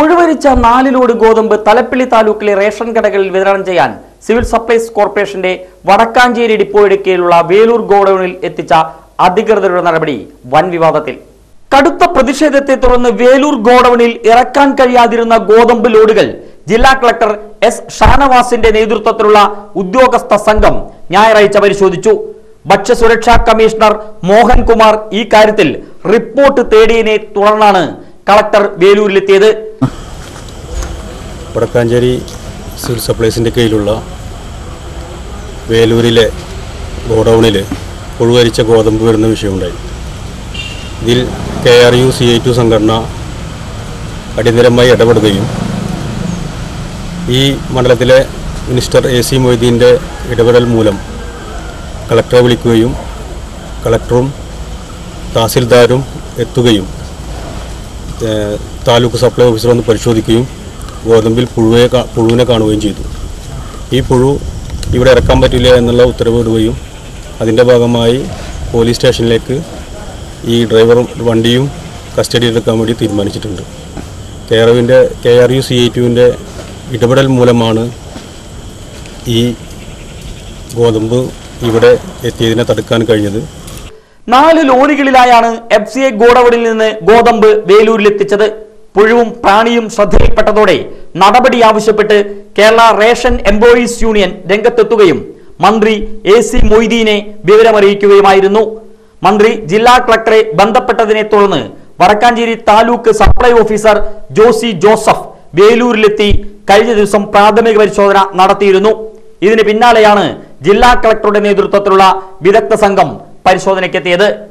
പുഴുവരിച്ച നാല് ലോഡ് ഗോതമ്പ് തലപ്പിള്ളി താലൂക്കിലെ റേഷൻ കടകളിൽ വിതരണം ചെയ്യാൻ സിവിൽ സപ്ലൈസ് കോർപ്പറേഷന്റെ വടക്കാഞ്ചേരി ഡിപ്പോയുടെ കീഴിലുള്ള വേലൂർ ഗോഡൌണിൽ എത്തിച്ച അധികൃതരുടെ നടപടി വൻ വിവാദത്തിൽ. കടുത്ത പ്രതിഷേധത്തെ തുടർന്ന് വേലൂർ ഗോഡൌണിൽ ഇറക്കാൻ കഴിയാതിരുന്ന ഗോതമ്പ് ലോഡുകൾ ജില്ലാ കളക്ടർ എസ് ഷാനവാസിന്റെ നേതൃത്വത്തിലുള്ള ഉദ്യോഗസ്ഥ സംഘം ഞായറാഴ്ച പരിശോധിച്ചു. ഭക്ഷ്യസുരക്ഷാ കമ്മീഷണർ മോഹൻകുമാർ ഈ കാര്യത്തിൽ റിപ്പോർട്ട് തേടിയതിനെ തുടർന്നാണ് കളക്ടർ വേലൂരിലെത്തിയത് വടക്കാഞ്ചേരി സിവിൽ സപ്ലൈസിന്റെ കീഴിലുള്ള വേലൂരിലെ ഗോഡൗണിൽ പുഴുവരിച്ച ഗോതമ്പ് വരുന്ന വിഷയമുണ്ടായി. ഇതിൽ K R U C I TU സംഘടന അടിയന്തരമായി ഇടപെടുകയും ഈ മണ്ഡലത്തിലെ മിനിസ്റ്റർ എ സി മൊയ്തീന്റെ ഇടപെടൽ മൂലം കളക്ടറെ വിളിക്കുകയും കളക്ടറും തഹസിൽദാരും എത്തുകയും താലൂക്ക് സപ്ലൈ ഓഫീസർ വന്ന് പരിശോധിക്കുകയും ഗോതമ്പിൽ പുഴുവെ പുഴുവിനെ കാണുകയും ചെയ്തു. ഈ പുഴു ഇവിടെ ഇറക്കാൻ പറ്റില്ല എന്നുള്ള ഉത്തരവ് ഇടുകയും അതിന്റെ ഭാഗമായി പോലീസ് സ്റ്റേഷനിലേക്ക് ഈ ഡ്രൈവറും വണ്ടിയും കസ്റ്റഡി എടുക്കാൻ വേണ്ടി തീരുമാനിച്ചിട്ടുണ്ട്. K R യുവിന്റെ K R U C I ടുവിന്റെ ഇടപെടൽ മൂലമാണ് ഈ ഗോതമ്പ് ഇവിടെ എത്തിയതിനെ തടുക്കാൻ കഴിഞ്ഞത്. നാല് ലോറികളിലായാണ് എഫ് സി എ ഗോഡൌണിൽ നിന്ന് ഗോതമ്പ് വേലൂരിലെത്തിച്ചത്. പുഴുവും പ്രാണിയും ശ്രദ്ധയിൽപ്പെട്ടതോടെ നടപടി ആവശ്യപ്പെട്ട് കേരള റേഷൻ എംപ്ലോയീസ് യൂണിയൻ രംഗത്തെത്തുകയും മന്ത്രി എ സി മൊയ്തീനെ വിവരമറിയിക്കുകയുമായിരുന്നു. മന്ത്രി ജില്ലാ കളക്ടറെ ബന്ധപ്പെട്ടതിനെ തുടർന്ന് വടക്കാഞ്ചേരി താലൂക്ക് സപ്ലൈ ഓഫീസർ ജോസി ജോസഫ് വേലൂരിലെത്തി കഴിഞ്ഞ ദിവസം പ്രാഥമിക പരിശോധന നടത്തിയിരുന്നു. ഇതിന് പിന്നാലെയാണ് ജില്ലാ കളക്ടറുടെ നേതൃത്വത്തിലുള്ള വിദഗ്ധ സംഘം പരിശോധനയ്ക്കെത്തിയത്